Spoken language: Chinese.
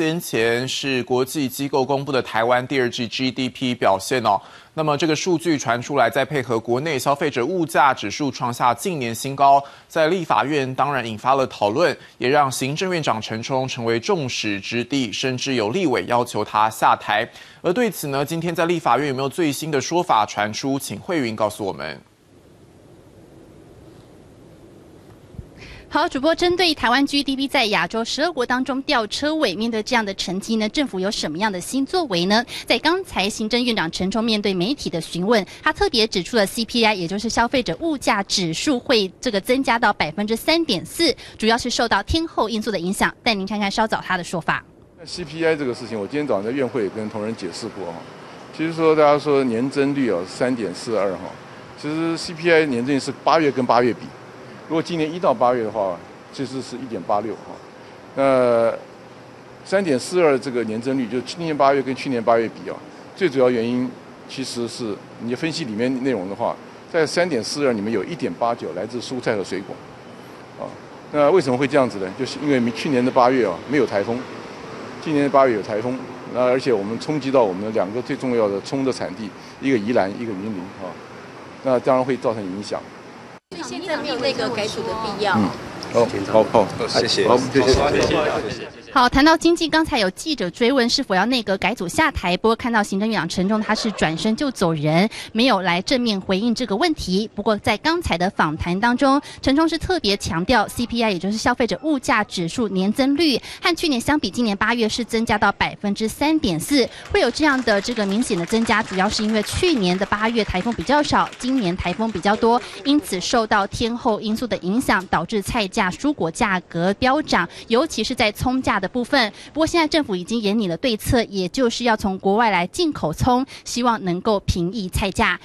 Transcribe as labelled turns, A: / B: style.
A: 先前是国际机构公布的台湾第二季 GDP 表现哦。那么这个数据传出来，再配合国内消费者物价指数创下近年新高，在立法院当然引发了讨论，也让行政院长陈冲成为众矢之的，甚至有立委要求他下台。而对此呢，今天在立法院有没有最新的说法传出？请慧云告诉我们。
B: 好，主播针对台湾 GDP 在亚洲十二国当中吊车尾，面对这样的成绩呢，政府有什么样的新作为呢？在刚才行政院长陈冲面对媒体的询问，他特别指出了 CPI，也就是消费者物价指数会这个增加到百分之三点四，主要是受到天后因素的影响。带您看看稍早他的说法。
C: CPI 这个事情，我今天早上在院会也跟同仁解释过哈，其实说大家说年增率哦三点四二哈，其实 CPI 年增率是八月跟八月比。如果今年一到八月的话，其实是一点八六哈。那三点四二这个年增率，就今年八月跟去年八月比啊，最主要原因其实是你分析里面内容的话，在三点四二里面有一点八九来自蔬菜和水果，啊，那为什么会这样子呢？就是因为去年的八月啊没有台风，今年的八月有台风，那而且我们冲击到我们两个最重要的葱的产地，一个宜兰，一个云林啊，那当然会造成影响。
D: 现在没有那个改组的必要。
C: 好，好，好，
E: 谢谢，
C: 好，谢谢，
E: 谢谢。
B: 好，谈到经济，刚才有记者追问是否要内阁改组下台，不过看到行政院长陈忠他是转身就走人，没有来正面回应这个问题。不过在刚才的访谈当中，陈忠是特别强调 CPI，也就是消费者物价指数年增率和去年相比，今年八月是增加到百分之三点四，会有这样的这个明显的增加，主要是因为去年的八月台风比较少，今年台风比较多，因此受到天后因素的影响，导致菜价、蔬果价格飙涨，尤其是在葱价。的部分，不过现在政府已经严拟了对策，也就是要从国外来进口葱，希望能够平抑菜价。